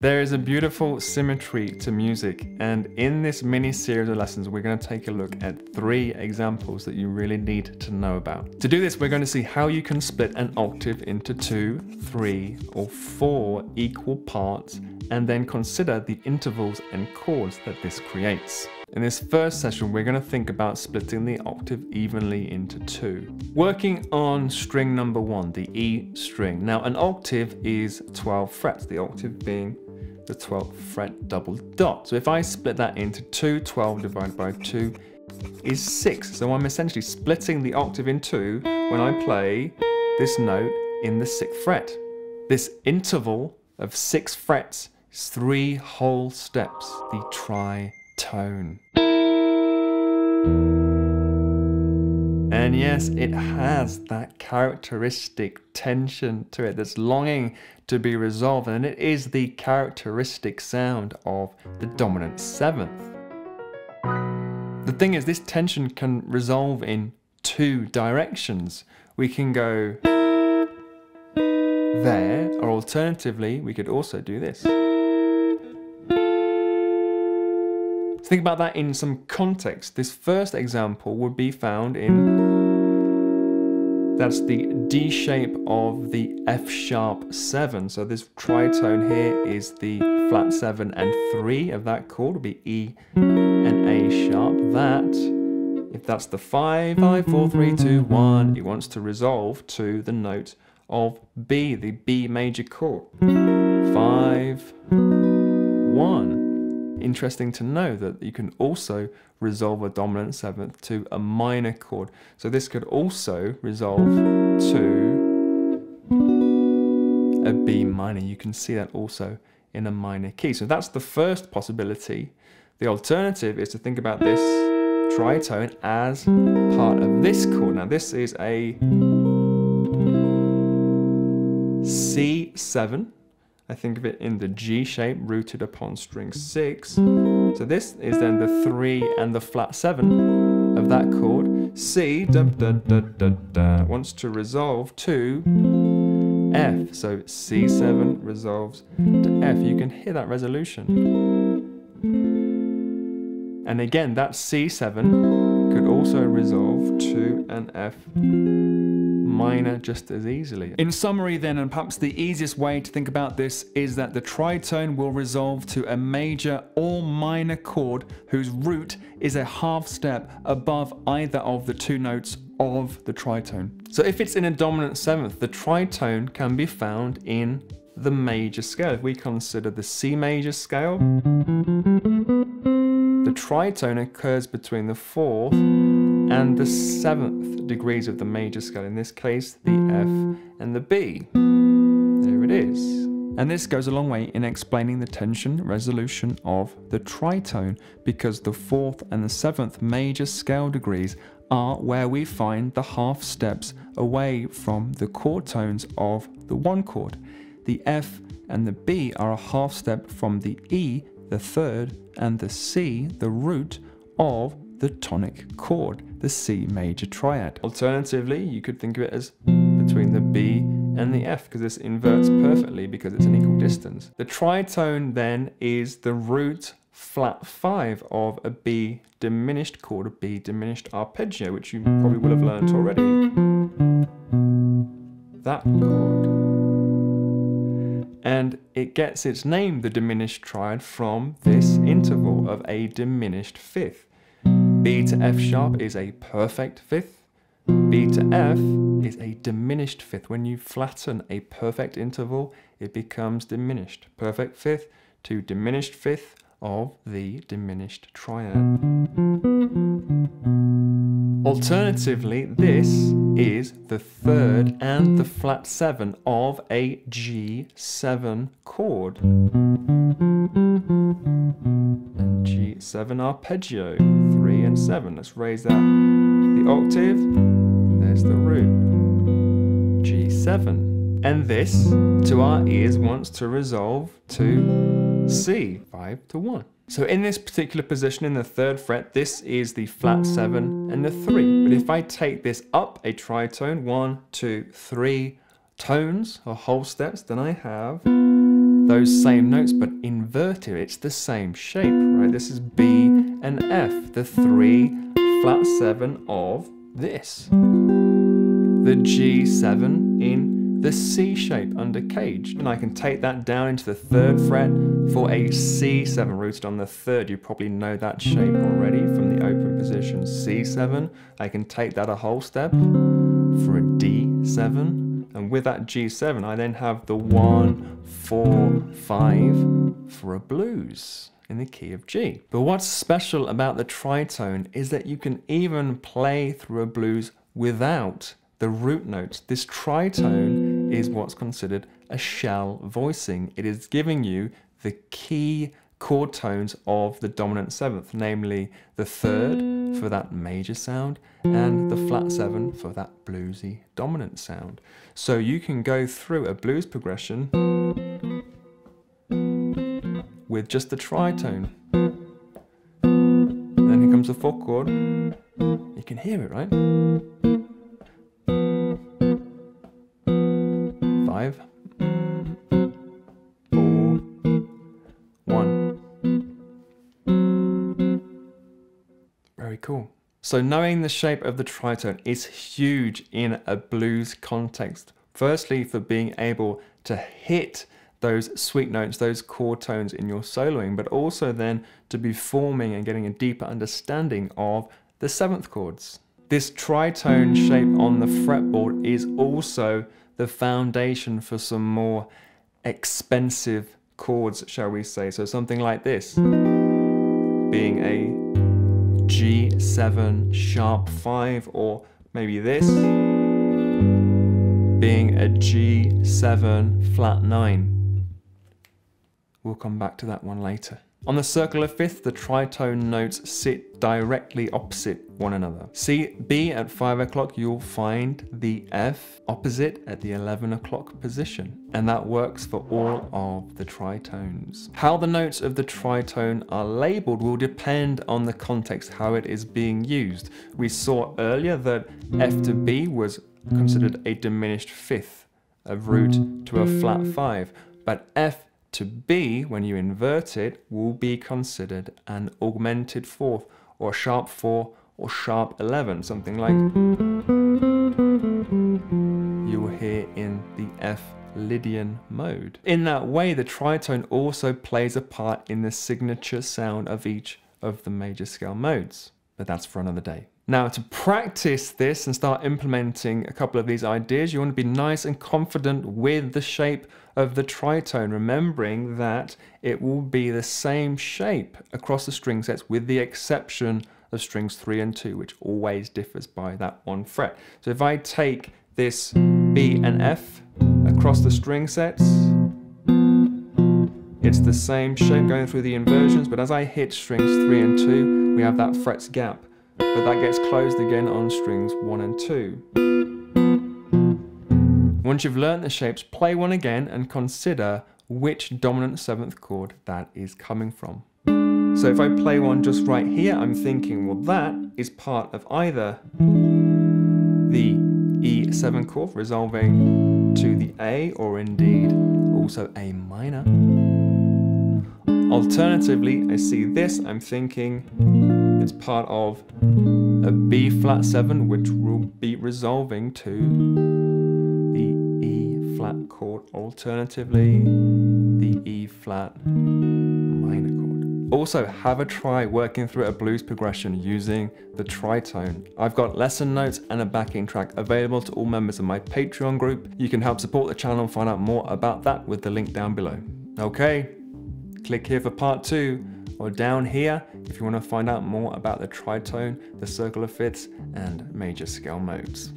There is a beautiful symmetry to music, and in this mini series of lessons, we're going to take a look at three examples that you really need to know about. To do this, we're going to see how you can split an octave into two, three, or four equal parts, and then consider the intervals and chords that this creates. In this first session, we're going to think about splitting the octave evenly into two. Working on string number one, the E string. Now, an octave is 12 frets, the octave being the 12th fret double dot. So if I split that into 2, 12 divided by 2 is 6. So I'm essentially splitting the octave in two when I play this note in the 6th fret. This interval of 6 frets is three whole steps, the tritone. And yes, it has that characteristic tension to it that's longing to be resolved, and it is the characteristic sound of the dominant seventh. The thing is, this tension can resolve in two directions. We can go there, or alternatively, we could also do this. think about that in some context. This first example would be found in, that's the D shape of the F sharp 7. So this tritone here is the flat 7 and 3 of that chord, would be E and A sharp. That, if that's the 5, 5, 4, 3, 2, 1, it wants to resolve to the note of B, the B major chord. 5, 1 interesting to know that you can also resolve a dominant seventh to a minor chord. So this could also resolve to a B minor. You can see that also in a minor key. So that's the first possibility. The alternative is to think about this tritone as part of this chord. Now this is a C7 I think of it in the G shape rooted upon string 6. So this is then the 3 and the flat 7 of that chord. C da, da, da, da, da, wants to resolve to F. So C7 resolves to F. You can hear that resolution. And again, that C7 could also resolve to an F minor just as easily. In summary then, and perhaps the easiest way to think about this is that the tritone will resolve to a major or minor chord whose root is a half step above either of the two notes of the tritone. So if it's in a dominant seventh, the tritone can be found in the major scale. If we consider the C major scale, the tritone occurs between the fourth and the seventh degrees of the major scale, in this case the F and the B. There it is. And this goes a long way in explaining the tension resolution of the tritone because the fourth and the seventh major scale degrees are where we find the half steps away from the chord tones of the one chord. The F and the B are a half step from the E, the third, and the C, the root of the tonic chord, the C major triad. Alternatively, you could think of it as between the B and the F because this inverts perfectly because it's an equal distance. The tritone then is the root flat 5 of a B diminished chord, a B diminished arpeggio, which you probably will have learnt already. That chord. And it gets its name, the diminished triad, from this interval of a diminished fifth. B to F sharp is a perfect fifth. B to F is a diminished fifth. When you flatten a perfect interval, it becomes diminished. Perfect fifth to diminished fifth of the diminished triad. Alternatively, this is the third and the flat 7 of a G7 chord. And G7 arpeggio, 3 and 7. Let's raise that. The octave, there's the root. G7. And this, to our ears, wants to resolve to C, 5 to 1. So in this particular position in the third fret, this is the flat 7 and the 3. But if I take this up a tritone, one, two, three tones or whole steps, then I have those same notes but inverted. It's the same shape, right? This is B and F, the three flat seven of this. The G7 in the C shape under CAGED. And I can take that down into the third fret for a C7 rooted on the third. You probably know that shape already from the open position C7. I can take that a whole step for a D7 and with that G7, I then have the one, four, five for a blues in the key of G. But what's special about the tritone is that you can even play through a blues without the root notes. This tritone is what's considered a shell voicing. It is giving you the key chord tones of the dominant seventh, namely the third for that major sound and the flat seven for that bluesy dominant sound. So you can go through a blues progression with just the tritone. Then here comes the fourth chord. You can hear it, right? Cool. So knowing the shape of the tritone is huge in a blues context. Firstly, for being able to hit those sweet notes, those chord tones in your soloing, but also then to be forming and getting a deeper understanding of the seventh chords. This tritone shape on the fretboard is also the foundation for some more expensive chords, shall we say. So something like this, being a G7 sharp 5 or maybe this being a G7 flat 9. We'll come back to that one later. On the circle of fifth, the tritone notes sit directly opposite one another. See B at 5 o'clock, you'll find the F opposite at the 11 o'clock position. And that works for all of the tritones. How the notes of the tritone are labeled will depend on the context, how it is being used. We saw earlier that F to B was considered a diminished fifth, a root to a flat 5, but F to B, when you invert it, will be considered an augmented fourth, or a sharp 4, or sharp 11, something like you will hear in the F Lydian mode. In that way, the tritone also plays a part in the signature sound of each of the major scale modes, but that's for another day. Now to practice this and start implementing a couple of these ideas, you want to be nice and confident with the shape of the tritone, remembering that it will be the same shape across the string sets with the exception of strings 3 and 2, which always differs by that one fret. So if I take this B and F across the string sets, it's the same shape going through the inversions, but as I hit strings 3 and 2, we have that frets gap but that gets closed again on strings 1 and 2. Once you've learnt the shapes, play one again and consider which dominant 7th chord that is coming from. So if I play one just right here, I'm thinking, well that is part of either the E7 chord resolving to the A or indeed also A minor. Alternatively, I see this, I'm thinking it's part of a B flat 7 which will be resolving to the E flat chord, alternatively the E flat minor chord. Also have a try working through a blues progression using the tritone. I've got lesson notes and a backing track available to all members of my Patreon group. You can help support the channel and find out more about that with the link down below. Okay, click here for part two or down here if you want to find out more about the tritone, the circle of fifths, and major scale modes.